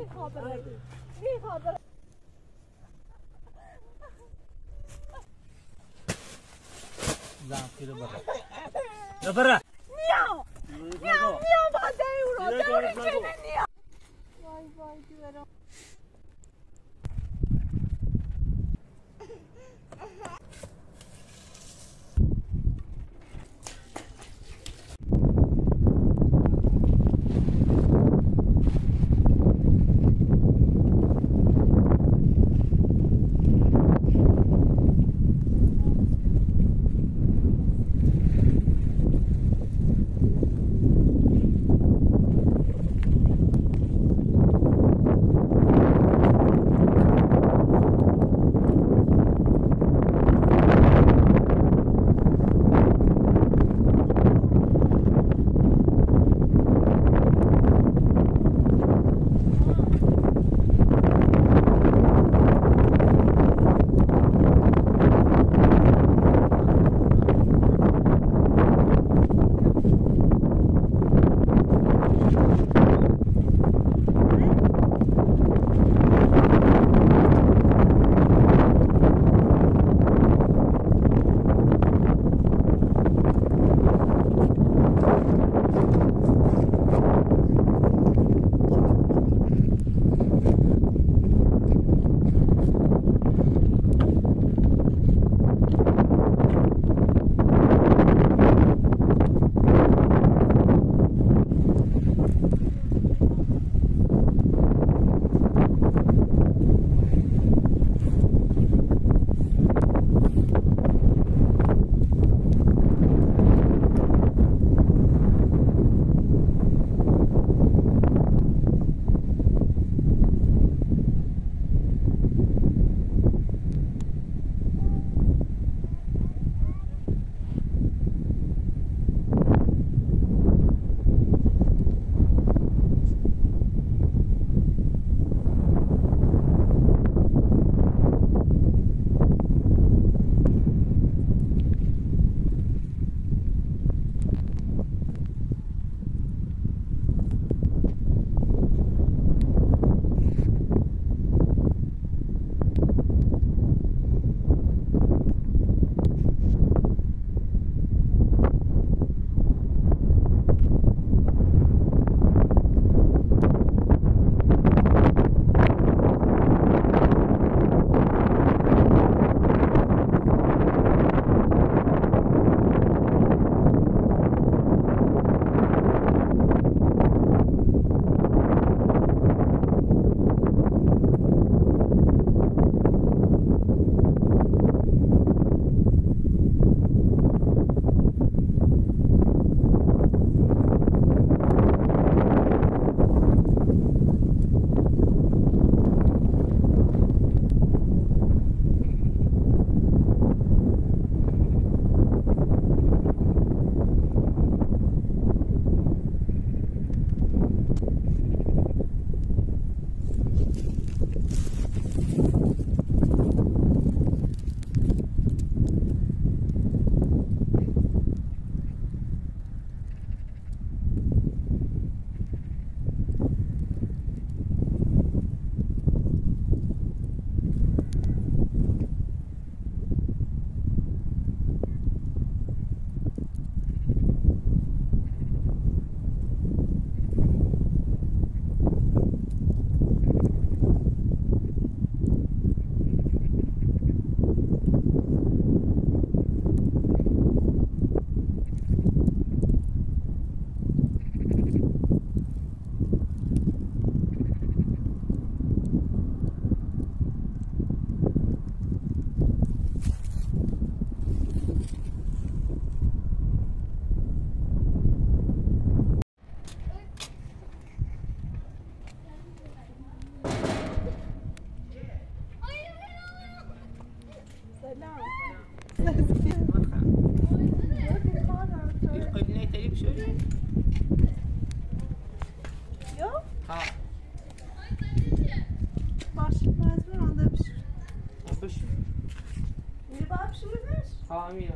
میخوابه میخوابه زن خیره برا یا برا نیا نیا نیا مادر او رو دور کنه نیا وای وای جورم Ja, Familie.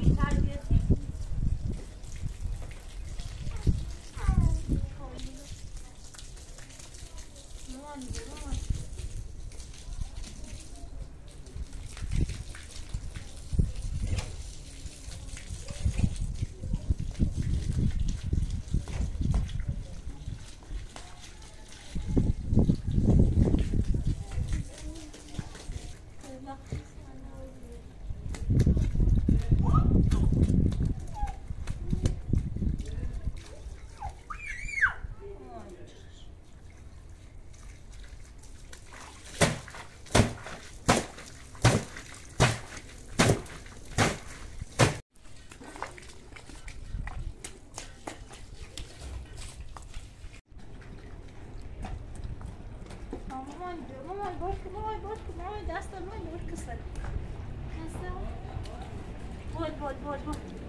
Thank you. مامان مامان باش کن مامان باش کن مامان دست باش کسل دست بود بود بود بود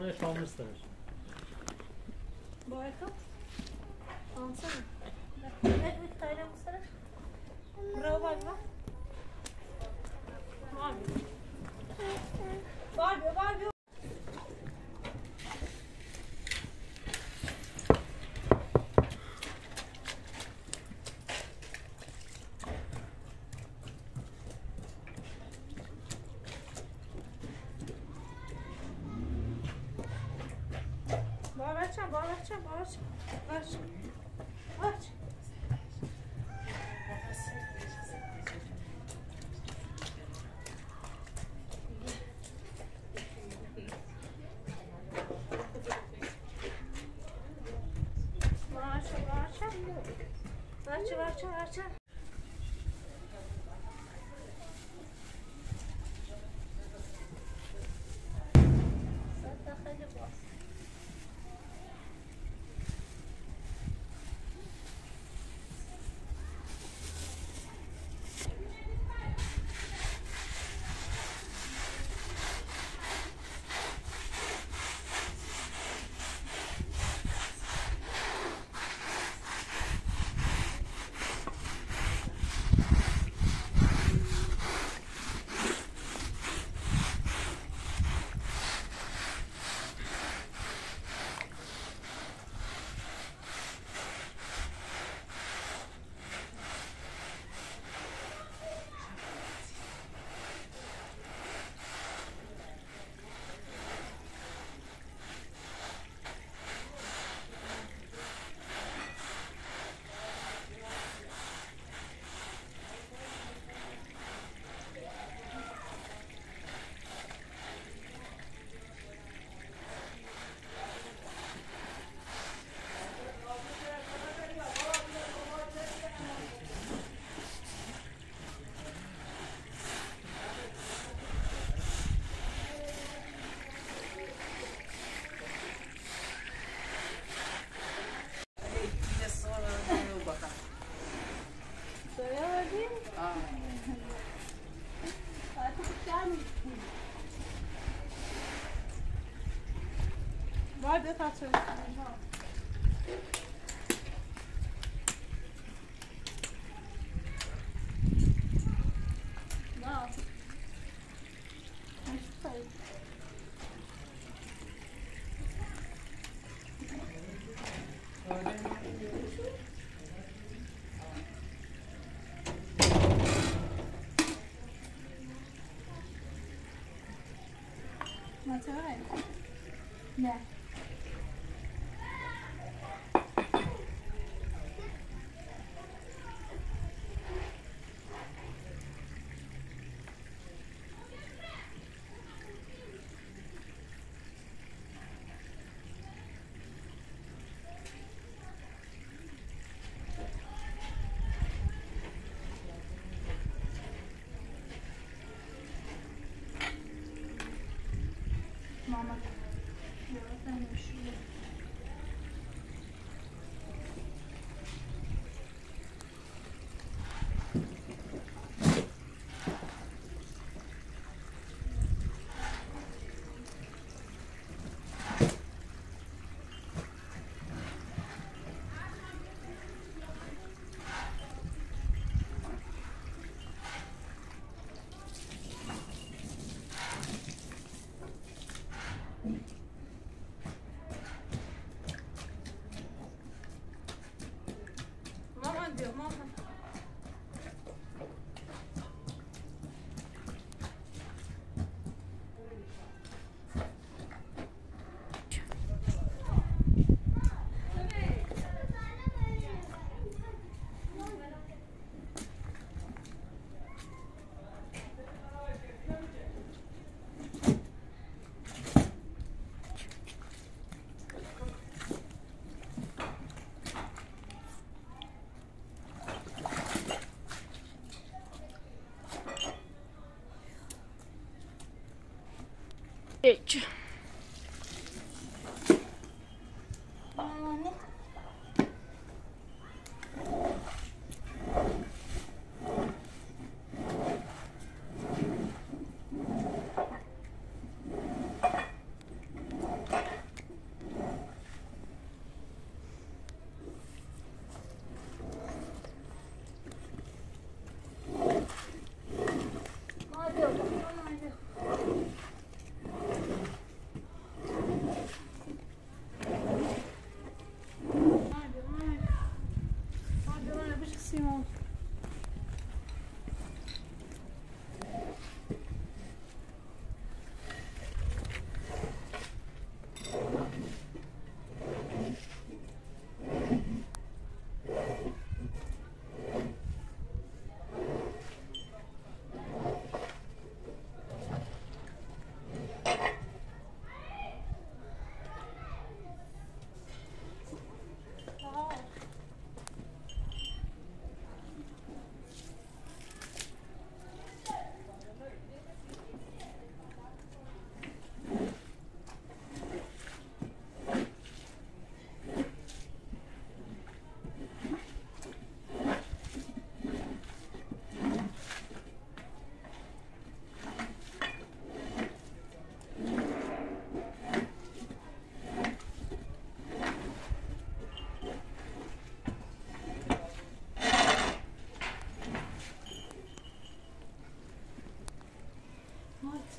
buraya çalmışlar. Bu ayakkabı. Alsana. Bayram kusura. Bravo bak. Mavi. Var da tatlı. No. What's all right? Yeah. Dios, diyor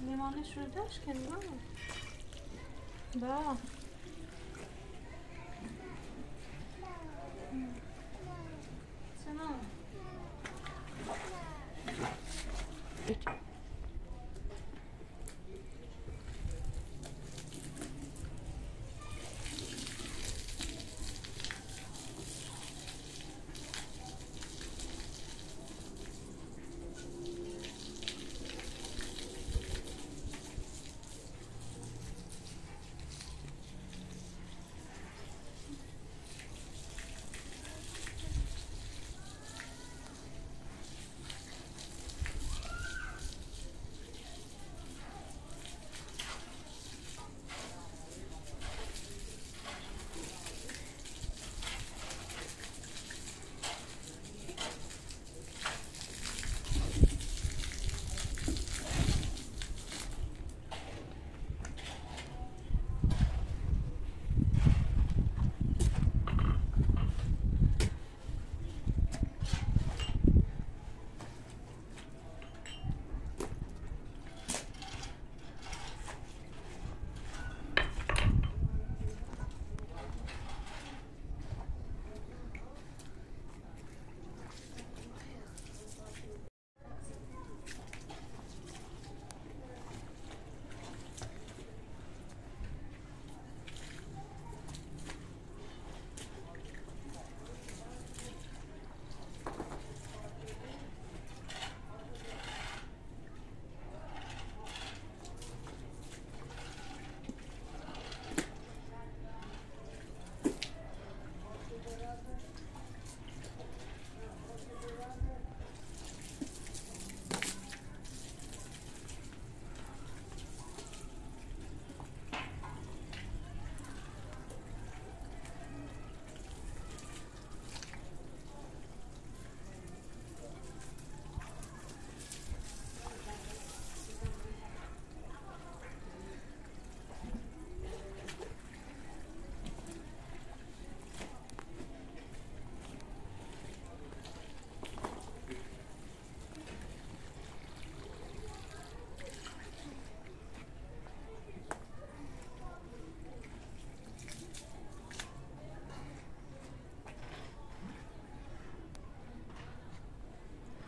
Limanı şurada aşkım var mı? Bravo.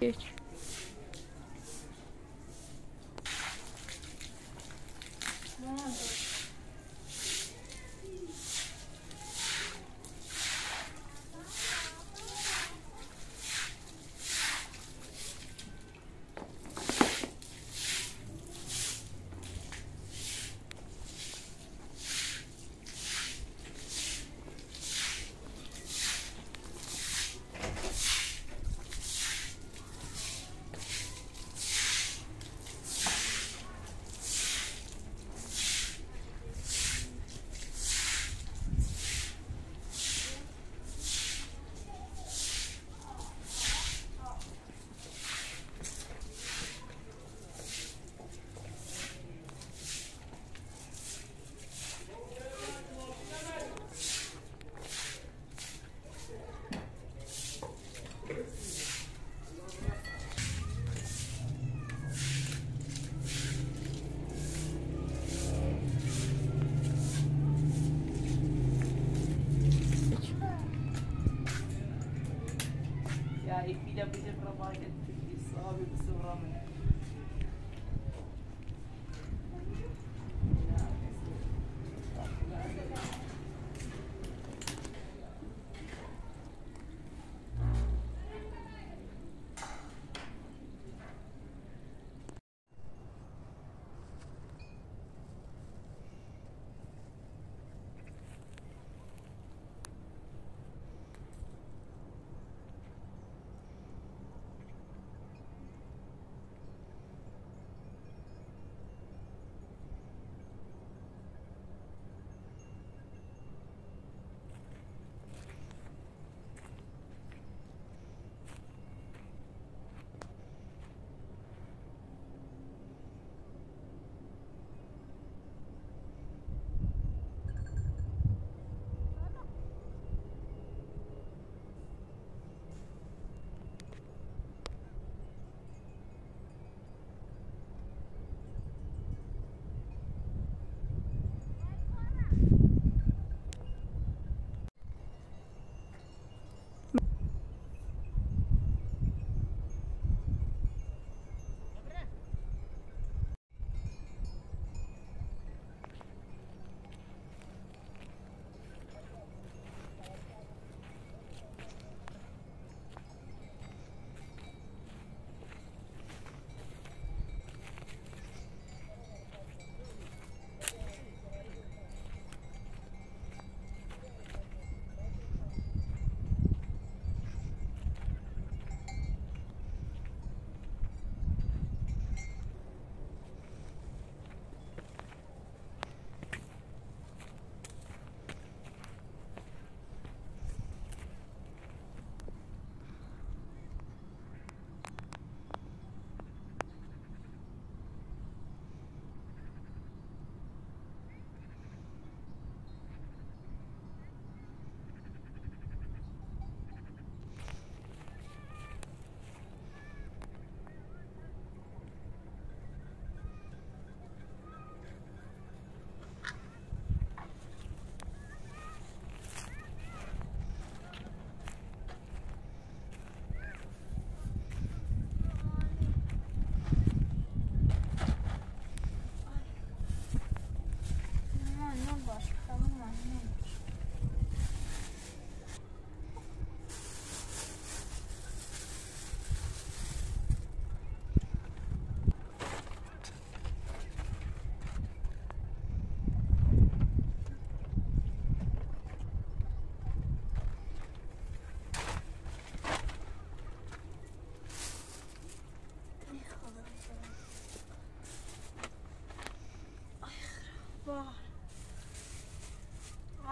Печь.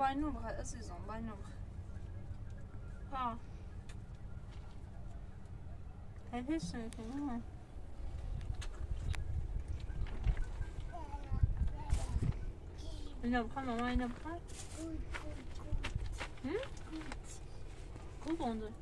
باي نبغى عزيزهم باي نبغى ها هذه الشيء كمان نبغى ماما نبغى هم؟ Goed onder.